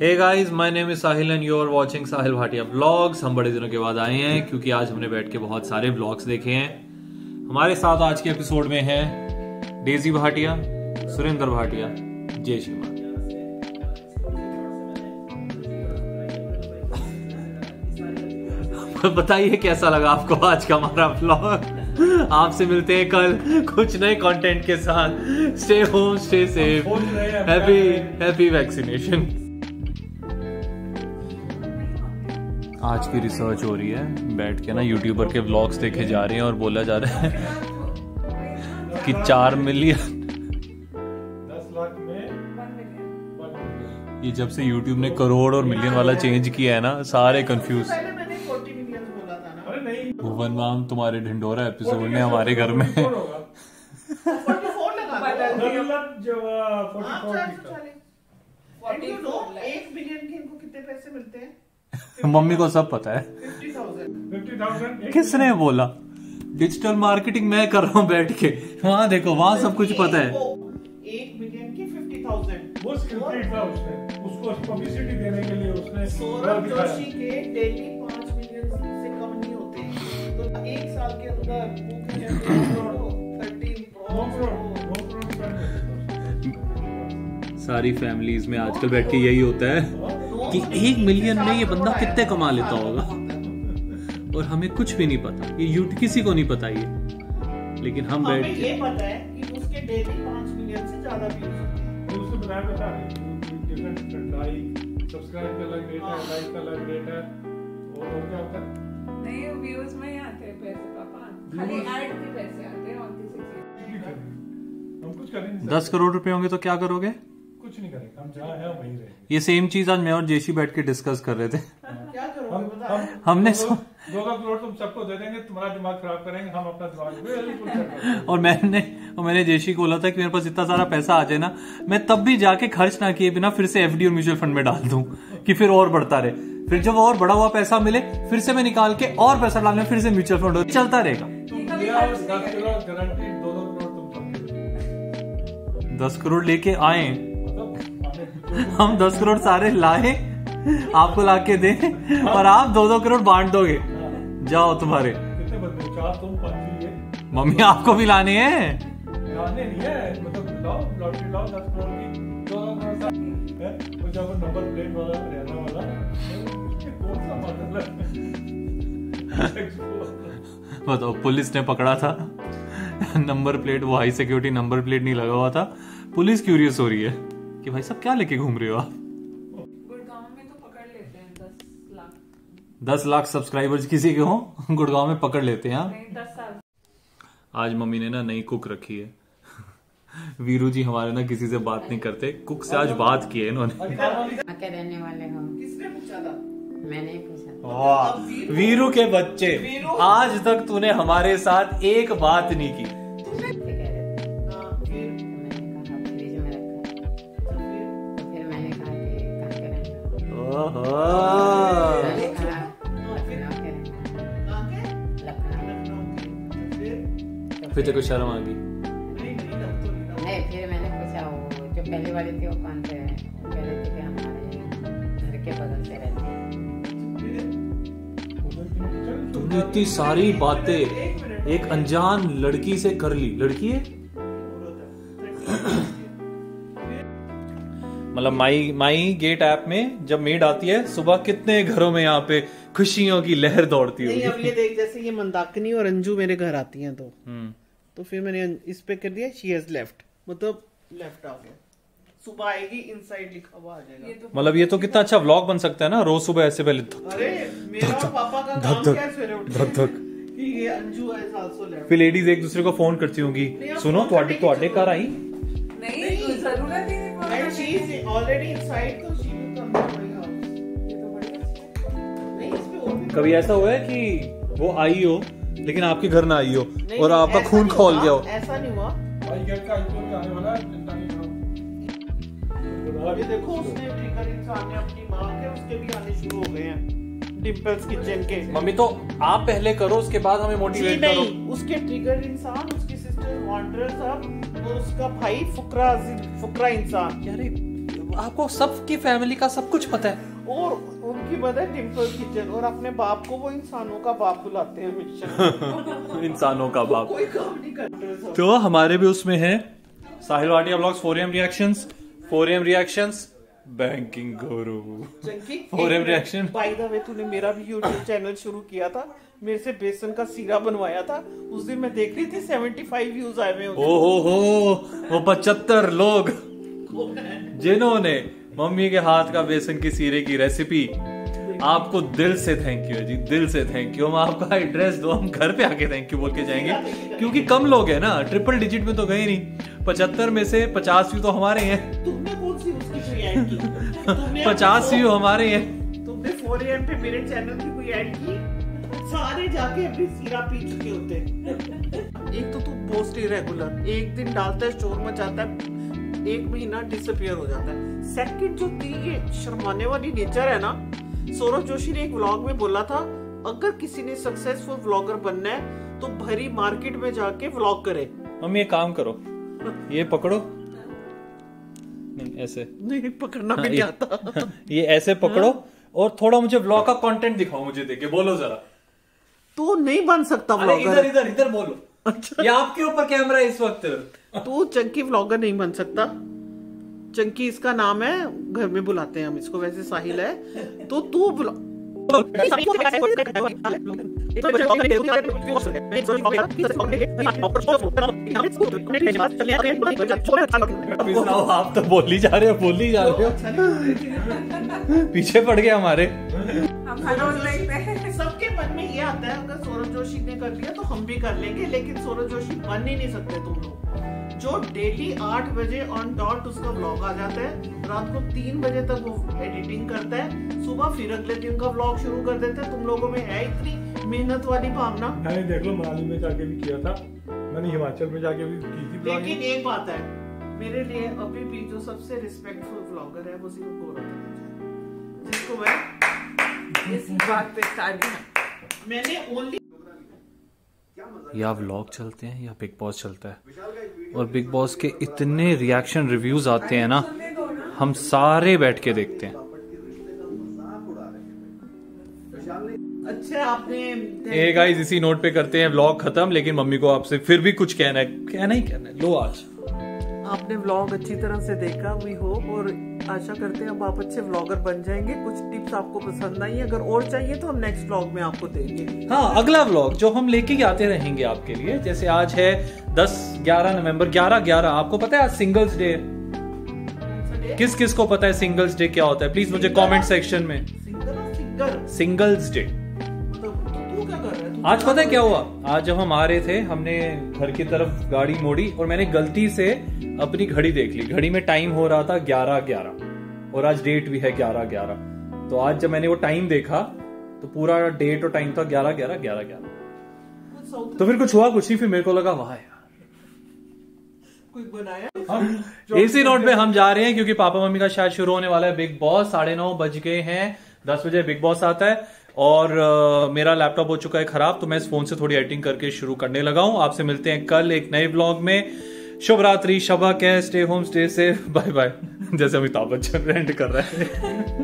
Hey guys my name is Sahil and you are watching Sahil Bhatia vlogs हम बड़े दिनों के बाद आए हैं क्योंकि आज हमने बैठ के बहुत सारे व्लॉग्स देखे हैं। हमारे साथ आज के एपिसोड में है डेजी भाटिया सुरेंद्र भाटिया जय श्री माँ। बताइए कैसा लगा आपको आज का हमारा व्लॉग आपसे मिलते हैं कल कुछ नए कंटेंट के साथ। Stay home stay safe happy happy vaccination आज की रिसर्च हो रही है। बैठ के ना यूट्यूबर के ब्लॉग्स देखे जा रहे हैं और बोला जा रहा है कि चार मिलियन ये जब से यूट्यूब ने करोड़ और मिलियन वाला चेंज किया है ना सारे कंफ्यूज पहले मैंने 40 मिलियन बोला था ना। अरे नहीं। भुवन माम तुम्हारे ढिंडोरा एपिसोड ने हमारे घर में। कौन होगा। 44 लगा दो। दस लाख जब फोर्टी चार फोर सौ चालीस And you know, एक बिलियन के इनको कितने पैसे मिलते मम्मी को सब पता है। किसने बोला? डिजिटल मार्केटिंग मैं कर रहा हूँ बैठ के। वहाँ देखो वहाँ सब कुछ पता है। एक बिलियन की फिफ्टी थाउज़ेंड वो स्क्रिप्टेड था उसने। उसको पब्लिसिटी देने के लिए उसने सौरभ जोशी के डेली पाँच मिलियन से कम नहीं होते। तो एक साल के अंदर थर्टीन नौ करोड़ नौ करोड़ spend करते थे उसने। सारी फैमिलीज़ में आजकल बैठ के यही होता है। कि एक मिलियन में ये बंदा कितने कमा लेता होगा? और हमें कुछ भी नहीं पता। ये यूट किसी को नहीं पता ये। लेकिन हम बैठ के ये पता है कि उसके डेली पाँच मिलियन से ज़्यादा व्यूज़ होते हैं तो उसने बनाया था डिफरेंट डिफरेंट लाइक सब्सक्राइब का अलग रेट है लाइक का अलग रेट है। और और क्या होता है? नहीं व्यूज़ में ही आते हैं पैसे पापा। खाली ऐड के पैसे आते हैं और किसी चीज़ हम कुछ कर नहीं सकते। दस करोड़ रुपए होंगे तो क्या करोगे? कुछ नहीं करेंगे हम जहाँ हैं वहीं रहेंगे। ये सेम चीज़ आज मैं और जेशी बैठ के डिस्कस कर रहे थे। क्या करोगे हम हम हमने दो दो लाख करोड़ तुम सबको दे देंगे तुम्हारा दिमाग खराब करेंगे हम अपना दिमाग। और मैंने और मैंने जेशी को बोला था कि मेरे पास इतना सारा पैसा आ जाए ना मैं तब भी जाके खर्च ना किए बिना फिर से एफडी और म्यूचुअल फंड में डाल दूँ कि फिर और बढ़ता रहे। फिर जब और बड़ा हुआ पैसा मिले फिर से मैं निकाल के और पैसा डालने फिर से म्यूचुअल फंड चलता रहेगा। दस करोड़ लेके आए हम दस करोड़ सारे लाए आपको ला के दें और आप दो दो करोड़ बांट दोगे। जाओ तुम्हारे। कितने बंदे चार तुम पाँच ही ये मम्मी आपको भी लाने हैं? है मतलब लाओ लॉटरी लाओ दस करोड़ की। दो दो करोड़ का है? वो जब नंबर प्लेट वाला हरियाणा वाला। उसमें कौन सा मॉडल है? बताओ पुलिस ने पकड़ा था। नंबर प्लेट वो हाई सिक्योरिटी नंबर प्लेट नहीं लगा हुआ था। पुलिस क्यूरियस हो रही है। कि भाई सब क्या लेके घूम रहे हो आप? गुड़गांव में तो पकड़ लेते हैं दस लाख। सब्सक्राइबर्स किसी के हो? गुड़गांव में पकड़ लेते हैं हाँ? नहीं दस साल। आज मम्मी ने ना नई कुक रखी है। वीरू जी हमारे ना किसी से बात नहीं करते। कुक से आज बात की है इन्होंने। रहने वाले हो। किसने पूछा था? मैंने पूछा वाह वीरू के बच्चे। आज तक तूने हमारे साथ एक बात नहीं की। फिर तेरे को शर्म आ गई। नहीं तो फिर मैंने पूछा वो जो पहले वाले थे वो कौन थे रहे थे हमारे घर के बगल से रहते तूने इतनी सारी बातें एक अनजान लड़की से कर ली। लड़की है? मतलब माई माई गेट ऐप में जब मेड आती है सुबह कितने घरों में यहाँ पे खुशियों की लहर दौड़ती होगी। अब ये देख जैसे ये मंदाकिनी और अंजू मेरे घर आती हैं तो। हम्म। तो फिर मैंने इस पे कर दिया शी हैज़ लेफ़्ट मतलब लेफ़्ट आ गया। सुबह आएगी इनसाइड लिखा हुआ आ जाएगा। तो मतलब ये तो कितना अच्छा व्लॉग बन सकता है ना रोज सुबह ऐसे पहले धक धक धक धक धक ये अंजू है फिर लेडीज़ एक दूसरे को फ़ोन करती होंगी। सुनो थोड़े थोड़े कर आई। इज़ ऑलरेडी इनसाइड तो she will come to my house ये तो बड़ी बात। नहीं इस और भी कभी ऐसा हुआ है कि वो आई हो लेकिन आपके घर ना आई हो और आपका खून खोल गया हो? ऐसा नहीं हुआ। भाई गेट का भी आने वाला है? चिंता नहीं करो अभी देखो उसने ट्रिगर इंसान ने अपनी माँ के उसके भी आने शुरू हो गए हैं। डिम्पल्स किचन के। मम्मी तो आप पहले करो उसके बाद हमें मोटिवेट करो। नहीं उसके ट्रिगर इंसान उसकी सिस्टर वांडरर साहब और उसका भाई फुकरा फुकरा इंसान। यार ये आपको सबकी फैमिली का सब कुछ पता है। और उनकी मदर डिम्पल किचन और अपने बाप को वो इंसानों का बाप बुलाते हैं हमेशा। इंसानों का बाप। कोई काम नहीं करते तो हमारे भी उसमें है। Sahil Vatia blogs foreign reactions foreign reactions banking guru Chunky Foreign reaction? By the way तूने मेरा भी यूट्यूब चैनल शुरू किया था। मेरे से बेसन का सीरा बनवाया था। उस दिन मैं देख रही थी 75 व्यूज़ आए हुए ओ हो हो वो पचहत्तर लोग। जिन्होंने मम्मी के हाथ का बेसन की सीरे की रेसिपी आपको दिल से थैंक यू जी दिल से थैंक यू हम आपका एड्रेस दो हम घर पे आके थैंक यू बोल के जाएँगे। क्योंकि कम लोग हैं ना ट्रिपल डिजिट में तो गए नहीं। पचहत्तर में से पचास व्यू तो हमारे ही हैं। तुमने कौन सी उसकी कोई ऐड की? तुमने पचास व्यू हमारे ही तुमने 4 एम पे मेरे चैनल की कोई ऐड की? सारे जाके अपनी सीरा पी चुके होते। एक तो तू पोस्ट इरेगुलर एक दिन डालता है शोर मचाता है एक महीना डिसअपियर हो जाता है। सेकंड जो तेरी ये शर्माने वाली नेचर है ना सौरभ जोशी ने एक व्लॉग में बोला था अगर किसी ने सक्सेसफुल व्लॉगर बनना है तो भरी मार्केट में जाके व्लॉग करे। मम्मी एक काम करो। ये पकड़ो। नहीं ऐसे। नहीं पकड़ना भी हाँ, नहीं आता। ये ऐसे पकड़ो और थोड़ा मुझे ब्लॉग का कंटेंट दिखाओ मुझे देखे बोलो जरा। तू नहीं बन सकता अरे इधर इधर इधर बोलो। अच्छा। ये आपके ऊपर कैमरा है इस वक्त। तू चंकी व्लॉगर नहीं बन सकता। चंकी इसका नाम है घर में बुलाते हैं हम इसको वैसे साहिल है। तो तू ब्लॉ- आप तो बोल ही जा रहे हो बोल ही जा रहे हो। पीछे पड़ गए हमारे। हम हर रोज देखते हैं। सबके मन में ये आता है अगर जोशी ने कर लिया तो हम भी कर लेंगे लेकिन सौरभ जोशी बन ही नहीं सकते तुम लोग। जो डेली आठ बजे ऑन डॉट उसका व्लॉग आ जाता है रात को तीन बजे तक वो एडिटिंग करता है सुबह फिर अगले दिन का व्लॉग शुरू कर देते हैं। तुम लोगों में है इतनी मेहनत वाली भावना? मैंने देख लो मनाली में जाके भी किया था। मैंने हिमाचल में जाके भी की थी लेकिन एक बात है मेरे लिए अभी भी जो सबसे रिस्पेक्टफुल व्लॉगर है वो सिर्फ़ गौरव जिसको मैं इसी बात पे स्टार्ट मैंने ओनली या व्लॉग चलते हैं या बिग बॉस चलता है। और बिग बॉस के इतने रिएक्शन रिव्यूज़ आते हैं ना हम सारे बैठ के देखते हैं। अच्छा आपने गाइस इसी नोट पे करते हैं व्लॉग खत्म लेकिन मम्मी को आपसे फिर भी कुछ कहना है। कहना ही कहना है। लो आज। आपने व्लॉग अच्छी तरह से देखा वी होप और आशा करते हैं अब आप अच्छे व्लॉगर बन जाएँगे। कुछ टिप्स आपको पसंद आई अगर और चाहिए तो हम नेक्स्ट व्लॉग में आपको देंगे। हाँ अगला व्लॉग जो हम लेके आते रहेंगे आपके लिए जैसे आज है 10 11 नवंबर 11 11 आपको पता है आज सिंगल्स डे किस किस को पता है सिंगल्स डे क्या होता है? प्लीज़ मुझे कमेंट सेक्शन में। सिंगल्स डे आज पता है क्या हुआ? आज जब हम आ रहे थे हमने घर की तरफ़ गाड़ी मोड़ी और मैंने गलती से अपनी घड़ी देख ली। घड़ी में टाइम हो रहा था ग्यारह ग्यारह और आज डेट भी है ग्यारह ग्यारह तो आज जब मैंने वो टाइम देखा तो पूरा डेट और टाइम था ग्यारह ग्यारह ग्यारह ग्यारह तो फिर कुछ हुआ? कुछ नहीं फिर मेरे को लगा वाह यार। बनाया? इसी नोट पे हम जा रहे हैं क्योंकि पापा मम्मी का शायद शुरू होने वाला है। बिग बॉस साढ़े नौ बज गए हैं। दस बजे बिग बॉस आता है। और आ, मेरा लैपटॉप हो चुका है खराब तो मैं इस फ़ोन से थोड़ी एडिटिंग करके शुरू करने लगा हूँ। आपसे मिलते हैं कल एक नए ब्लॉग में। शुभ रात्रि शबा के स्टे होम स्टे से बाय बाय जैसे अमिताभ बच्चन रेंट कर रहा है।